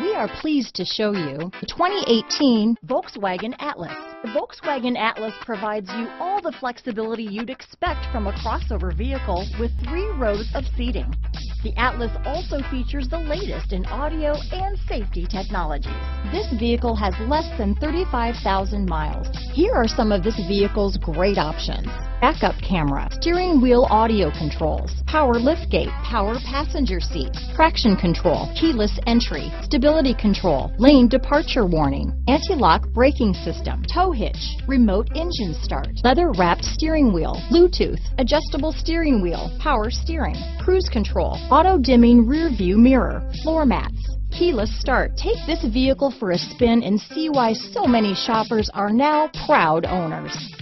We are pleased to show you the 2018 Volkswagen Atlas. The Volkswagen Atlas provides you all the flexibility you'd expect from a crossover vehicle with three rows of seating. The Atlas also features the latest in audio and safety technologies. This vehicle has less than 35,000 miles. Here are some of this vehicle's great options. Backup camera, steering wheel audio controls, power liftgate, power passenger seat, traction control, keyless entry, stability control, lane departure warning, anti-lock braking system, tow hitch, remote engine start, leather wrapped steering wheel, Bluetooth, adjustable steering wheel, power steering, cruise control, auto dimming rear view mirror, floor mats, keyless start. Take this vehicle for a spin and see why so many shoppers are now proud owners.